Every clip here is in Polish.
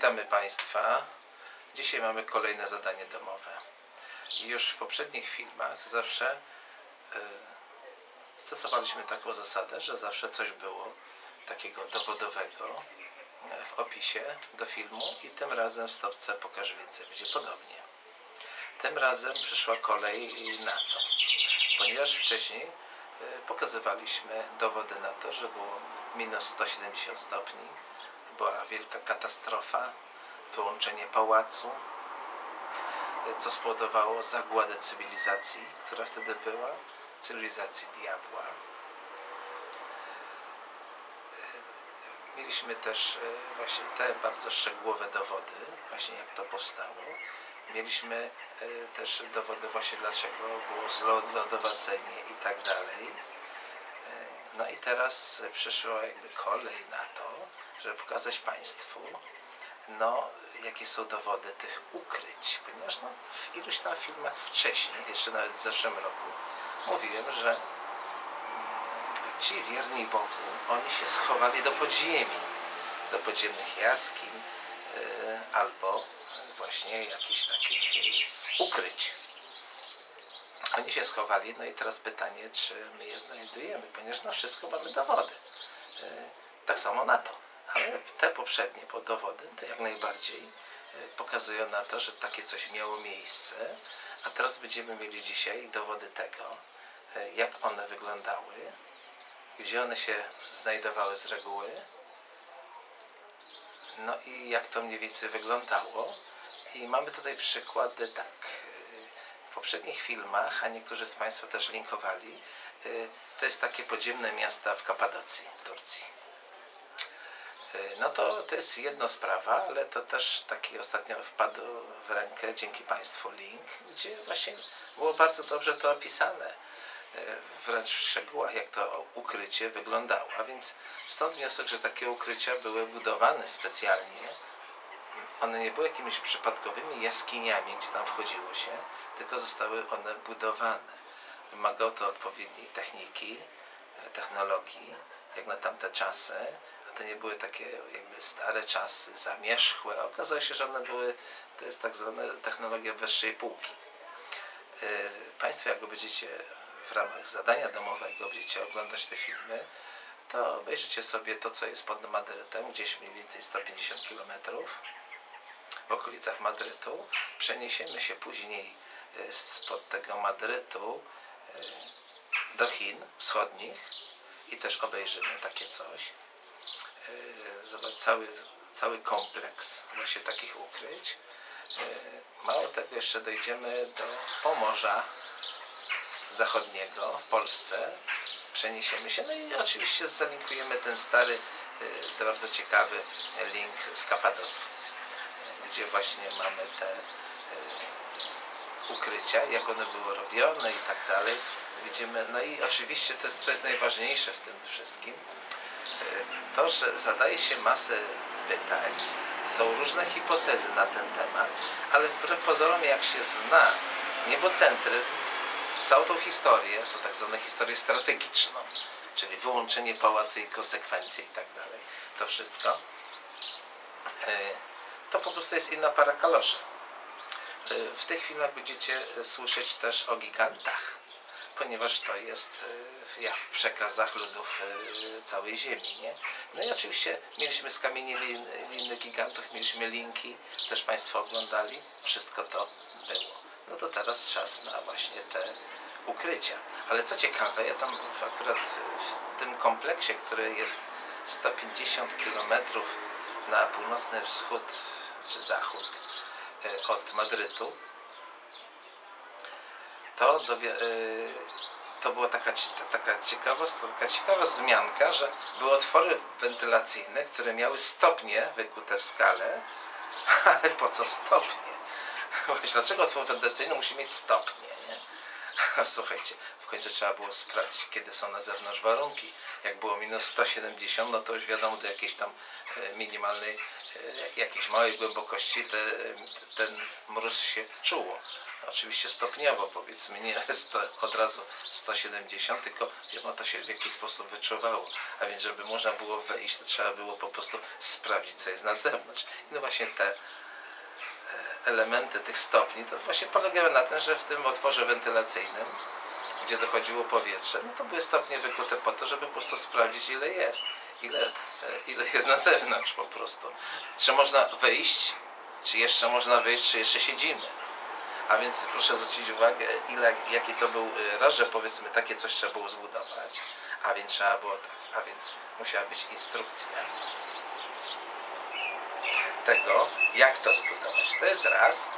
Witamy Państwa. Dzisiaj mamy kolejne zadanie domowe. Już w poprzednich filmach zawsze e, stosowaliśmy taką zasadę, że zawsze coś było takiego dowodowego e, w opisie do filmu i tym razem w stopce Pokaż Więcej będzie podobnie. Tym razem przyszła kolej na co? Ponieważ wcześniej e, pokazywaliśmy dowody na to, że było minus 170 stopni, była wielka katastrofa, wyłączenie pałacu, co spowodowało zagładę cywilizacji, która wtedy była, cywilizacji diabła. Mieliśmy też e, właśnie te bardzo szczegółowe dowody, właśnie jak to powstało. Mieliśmy e, też dowody właśnie dlaczego było zlodowacenie i tak dalej. E, No i teraz przyszła jakby kolej na to, żeby pokazać Państwu, no, jakie są dowody tych ukryć. Ponieważ no, w iluś tam filmach wcześniej, jeszcze nawet w zeszłym roku, mówiłem, że mm, ci wierni Bogu, oni się schowali do podziemi, do podziemnych jaskiń e, albo właśnie jakichś takich e, ukryć. Oni się schowali, no i teraz pytanie, czy my je znajdujemy, ponieważ na wszystko mamy dowody. E, Tak samo na to. Ale te poprzednie po dowody to jak najbardziej e, pokazują na to, że takie coś miało miejsce. A teraz będziemy mieli dzisiaj dowody tego, e, jak one wyglądały, gdzie one się znajdowały z reguły, no i jak to mniej więcej wyglądało. I mamy tutaj przykłady tak. e, W poprzednich filmach, a niektórzy z Państwa też linkowali, to jest takie podziemne miasta w Kapadocji, w Turcji. E, No to, to jest jedna sprawa, ale to też taki ostatnio wpadł w rękę dzięki Państwu link, gdzie właśnie było bardzo dobrze to opisane, e, wręcz w szczegółach, jak to ukrycie wyglądało. A więc stąd wniosek, że takie ukrycia były budowane specjalnie. One nie były jakimiś przypadkowymi jaskiniami, gdzie tam wchodziło się, tylko zostały one budowane. Wymagało to odpowiedniej techniki, technologii, jak na tamte czasy, to nie były takie jakby stare czasy, zamierzchłe. Okazało się, że one były, to jest tak zwana technologia wyższej półki. E, Państwo jak będziecie w ramach zadania domowego będziecie oglądać te filmy, to obejrzycie sobie to, co jest pod Madrytem, gdzieś mniej więcej 150 km w okolicach Madrytu. Przeniesiemy się później e, spod tego Madrytu e, do Chin wschodnich i też obejrzymy takie coś. E, Zobacz, cały, cały kompleks właśnie takich ukryć. E, Mało tego, jeszcze dojdziemy do Pomorza Zachodniego w Polsce. Przeniesiemy się, no i oczywiście zalinkujemy ten stary, e, bardzo ciekawy link z Kapadocji, gdzie właśnie mamy te ukrycia, jak one były robione i tak dalej. Widzimy, no i oczywiście to jest, co jest najważniejsze w tym wszystkim, to, że zadaje się masę pytań, są różne hipotezy na ten temat, ale wbrew pozorom, jak się zna niebocentryzm, całą tą historię, to tak zwane historię strategiczną, czyli wyłączenie pałacy i konsekwencje i tak dalej, to wszystko, e, to po prostu jest inna para kaloszy. E, W tych filmach będziecie słyszeć też o gigantach, ponieważ to jest e, jak w przekazach ludów e, całej Ziemi. Nie? No i oczywiście mieliśmy z kamieni lin, liny gigantów, mieliśmy linki, też Państwo oglądali, wszystko to było. No to teraz czas na właśnie te ukrycia. Ale co ciekawe, ja tam akurat w tym kompleksie, który jest 150 km na północny wschód czy zachód e, od Madrytu, to, dowie, y, to była taka, taka ciekawostka, taka ciekawa wzmianka, że były otwory wentylacyjne, które miały stopnie wykute w skale, ale po co stopnie? Właśnie, dlaczego otwór wentylacyjny musi mieć stopnie? Nie? Słuchajcie, w końcu trzeba było sprawdzić, kiedy są na zewnątrz warunki. Jak było minus 170, no to już wiadomo, do jakiejś tam e, minimalnej, e, jakiejś małej głębokości te, ten mróz się czuło. Oczywiście stopniowo, powiedzmy, nie 100, od razu 170, tylko wiadomo, to się w jakiś sposób wyczuwało. A więc, żeby można było wejść, to trzeba było po prostu sprawdzić, co jest na zewnątrz. I no właśnie te e, elementy tych stopni, to właśnie polegały na tym, że w tym otworze wentylacyjnym, gdzie dochodziło powietrze, no to były stopnie wykute po to, żeby po prostu sprawdzić, ile jest. Ile, e, ile jest na zewnątrz po prostu. Czy można wyjść, czy jeszcze można wyjść, czy jeszcze siedzimy. A więc proszę zwrócić uwagę, ile, jaki to był y, raz, że powiedzmy takie coś trzeba było zbudować, a więc trzeba było tak, a więc musiała być instrukcja tego, jak to zbudować. To jest raz,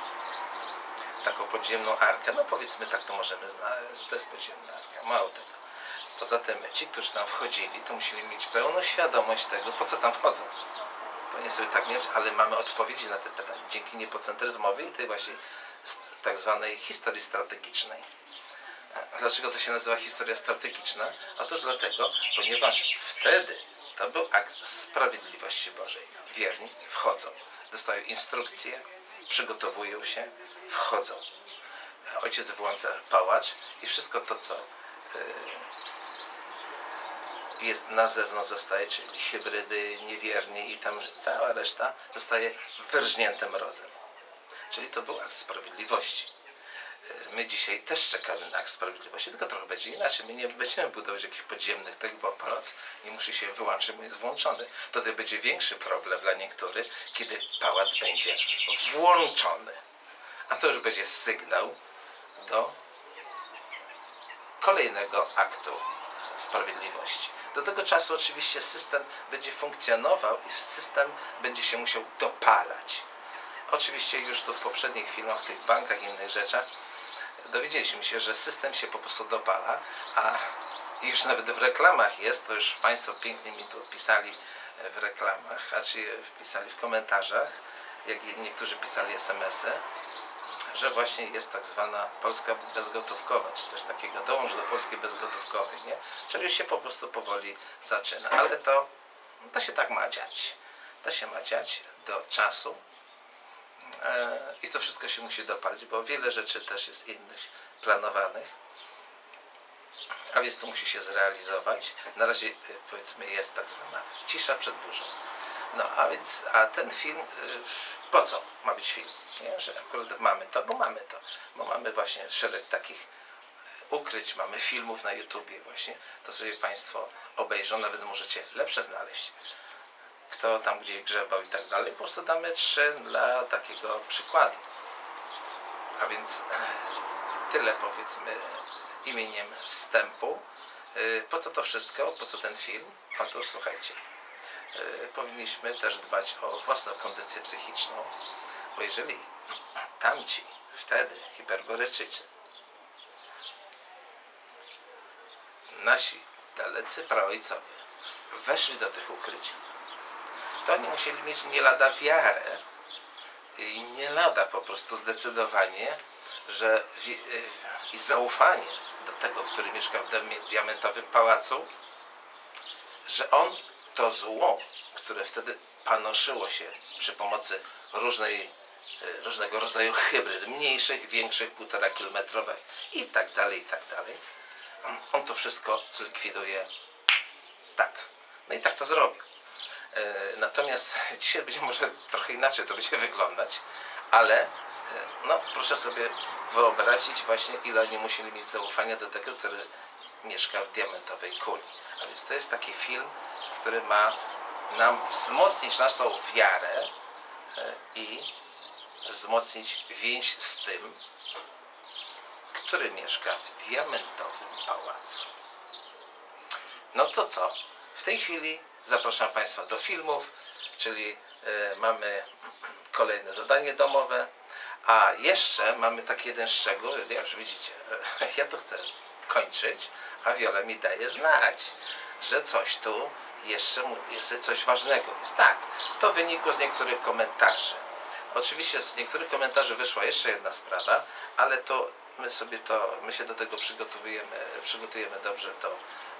taką podziemną arkę, no powiedzmy tak to możemy znaleźć, to jest podziemna arka, mało tego. Poza tym ci, którzy tam wchodzili, to musieli mieć pełną świadomość tego, po co tam wchodzą. To nie sobie tak nie ale mamy odpowiedzi na te pytania dzięki niepocentryzmowi i tej właśnie tak zwanej historii strategicznej. A Dlaczego to się nazywa historia strategiczna? Otóż dlatego, ponieważ wtedy to był akt sprawiedliwości Bożej. Wierni wchodzą, dostają instrukcje, przygotowują się, wchodzą. Ojciec włącza pałacz i wszystko to, co y, jest na zewnątrz zostaje, czyli hybrydy, niewierni i tam cała reszta zostaje wyrżnięte mrozem. Czyli to był akt sprawiedliwości. Y, My dzisiaj też czekamy na akt sprawiedliwości, tylko trochę będzie inaczej. My nie będziemy budować jakichś podziemnych tego, bo pałac nie musi się wyłączyć, bo jest włączony. Wtedy będzie większy problem dla niektórych, kiedy pałac będzie włączony. A to już będzie sygnał do kolejnego aktu sprawiedliwości. Do tego czasu oczywiście system będzie funkcjonował i system będzie się musiał dopalać. Oczywiście już tu w poprzednich filmach, w tych bankach i innych rzeczach dowiedzieliśmy się, że system się po prostu dopala, a już nawet w reklamach jest, to już Państwo pięknie mi tu pisali w reklamach, a czy pisali w komentarzach, jak niektórzy pisali SMS-y, że właśnie jest tak zwana Polska bezgotówkowa, czy coś takiego. Dołącz do Polski bezgotówkowej, nie? Czyli już się po prostu powoli zaczyna. Ale to, to się tak ma dziać. To się ma dziać do czasu i to wszystko się musi dopalić, bo wiele rzeczy też jest innych planowanych. A więc to musi się zrealizować. Na razie e, powiedzmy jest tak zwana cisza przed burzą. No a więc, a ten film, y, po co ma być film? Nie? Że akurat mamy to, bo mamy to. Bo mamy właśnie szereg takich ukryć, mamy filmów na YouTubie właśnie. To sobie Państwo obejrzą, nawet możecie lepsze znaleźć. Kto tam gdzie grzebał i tak dalej. Po prostu damy trzy dla takiego przykładu. A więc e, tyle powiedzmy imieniem wstępu. Y, Po co to wszystko? Po co ten film? Otóż słuchajcie, y, powinniśmy też dbać o własną kondycję psychiczną, bo jeżeli tamci wtedy hiperboryczycy, nasi dalecy praojcowie weszli do tych ukryć, to oni musieli mieć nie lada wiarę i nie lada po prostu zdecydowanie, że y, i zaufanie do tego, który mieszka w diam- diamentowym pałacu, że on to zło, które wtedy panoszyło się przy pomocy różnej, y, różnego rodzaju hybryd, mniejszych, większych, półtora kilometrowych i tak dalej, i tak dalej, on, on to wszystko zlikwiduje tak. No i tak to zrobił. E, Natomiast dzisiaj będzie może trochę inaczej to będzie wyglądać, ale e, no, proszę sobie wyobrazić właśnie ile oni musieli mieć zaufania do tego, który mieszka w diamentowej kuli. A więc to jest taki film, który ma nam wzmocnić naszą wiarę e, i wzmocnić więź z tym, który mieszka w diamentowym pałacu. No to co? W tej chwili zapraszam Państwa do filmów, czyli e, mamy kolejne zadanie domowe, a jeszcze mamy taki jeden szczegół, jak już widzicie, ja to chcę kończyć, a Wiola mi daje znać, że coś tu jeszcze jest coś ważnego. Jest tak, to wynikło z niektórych komentarzy. Oczywiście z niektórych komentarzy wyszła jeszcze jedna sprawa, ale to my sobie to, my się do tego przygotowujemy, przygotujemy dobrze, to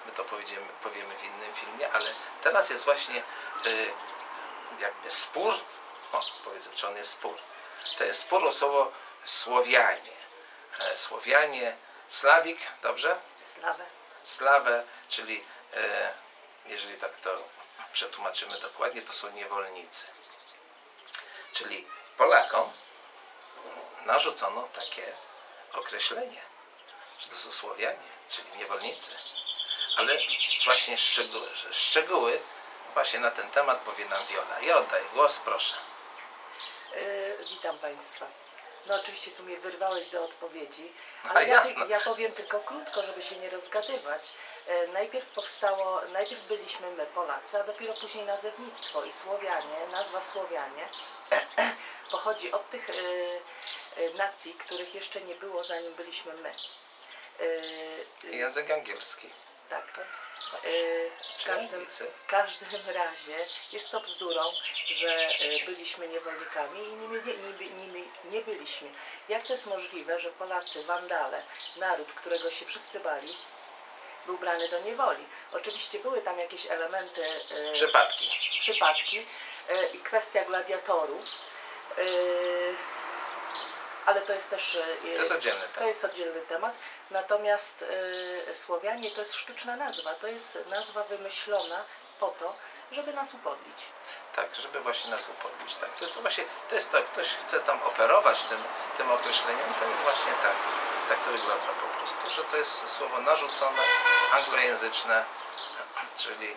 my to powiemy, powiemy w innym filmie, ale teraz jest właśnie y, jakby spór, o, powiedzmy, czy on jest spór. To jest spór o słowo Słowianie. e, Słowianie, Slawik, dobrze? Slawę. Slawę, czyli e, jeżeli tak to przetłumaczymy dokładnie, to są niewolnicy. Czyli Polakom narzucono takie określenie, że to są Słowianie, czyli niewolnicy. Ale właśnie szczegóły, szczegóły właśnie na ten temat powie nam Wiola. Ja oddaję głos, proszę. E, witam Państwa. No oczywiście tu mnie wyrwałeś do odpowiedzi, ale ja, ja powiem tylko krótko, żeby się nie rozgadywać. E, najpierw powstało, najpierw byliśmy my Polacy, a dopiero później nazewnictwo i Słowianie, nazwa Słowianie pochodzi od tych e, e, nacji, których jeszcze nie było zanim byliśmy my. Język angielski. tak. Tak? W każdym, w każdym razie jest to bzdurą, że byliśmy niewolnikami i nimi, nimi, nimi nie byliśmy. Jak to jest możliwe, że Polacy, Wandale, naród, którego się wszyscy bali, był brany do niewoli? Oczywiście były tam jakieś elementy, e, Przypadki. przypadki e, i kwestia gladiatorów, e, ale to jest też To jest oddzielny to temat. jest oddzielny temat. Natomiast Słowianie to jest sztuczna nazwa. To jest nazwa wymyślona po to, żeby nas upodlić. Tak, żeby właśnie nas upodlić. Tak. To jest to właśnie, to jest to, ktoś chce tam operować tym, tym określeniem, to jest właśnie tak. Tak to wygląda po prostu, że to jest słowo narzucone, anglojęzyczne, czyli e,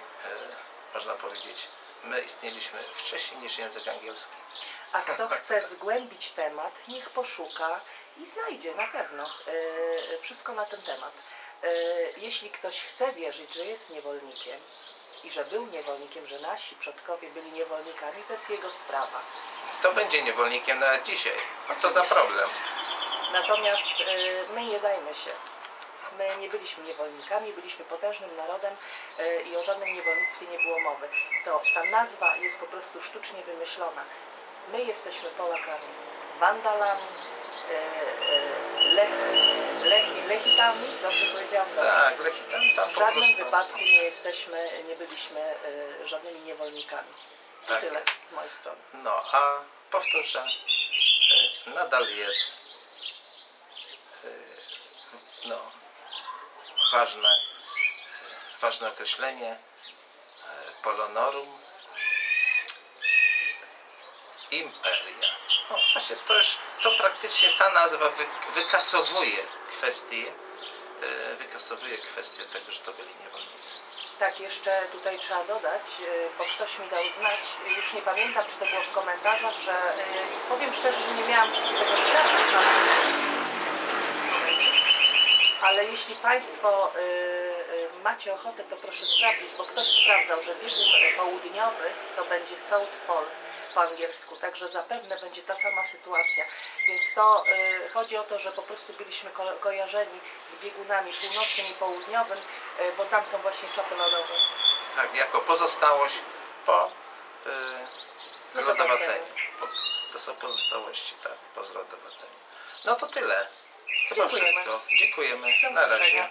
można powiedzieć, my istnieliśmy wcześniej niż język angielski. A kto chce zgłębić temat, niech poszuka i znajdzie na pewno y, wszystko na ten temat. Y, jeśli ktoś chce wierzyć, że jest niewolnikiem i że był niewolnikiem, że nasi przodkowie byli niewolnikami, to jest jego sprawa. To będzie niewolnikiem nawet dzisiaj. A co za problem? Natomiast y, my nie dajmy się. My nie byliśmy niewolnikami, byliśmy potężnym narodem y, i o żadnym niewolnictwie nie było mowy. To ta nazwa jest po prostu sztucznie wymyślona. My jesteśmy Polakami, Wandalami, y, y, Lech, Lech, Lechitami, dobrze powiedziałam? Dobrze. Tak, leki tam, W żadnym prostu. wypadku nie jesteśmy, nie byliśmy y, żadnymi niewolnikami. Tak Tyle z mojej strony. No, a powtórzę, nadal jest no, ważne, ważne określenie Polonorum Imperia. No właśnie, to już, to praktycznie ta nazwa wy, wykasowuje kwestię, y, wykasowuje kwestię tego, że to byli niewolnicy. Tak, jeszcze tutaj trzeba dodać, y, bo ktoś mi dał znać, już nie pamiętam, czy to było w komentarzach, że y, powiem szczerze, że nie miałam czasu tego sprawdzić, no. Ale jeśli Państwo macie ochotę, to proszę sprawdzić, bo ktoś sprawdzał, że biegun południowy to będzie South Pole po angielsku, także zapewne będzie ta sama sytuacja. Więc to y, chodzi o to, że po prostu byliśmy ko- kojarzeni z biegunami północnym i południowym, y, bo tam są właśnie czapy lodowe. Tak, jako pozostałość po y, zlodowaceniu. Zlodowaceniu. Po, to są pozostałości, tak, po zlodowaceniu. No to tyle. Chyba Dziękujemy. wszystko. Dziękujemy. Na razie.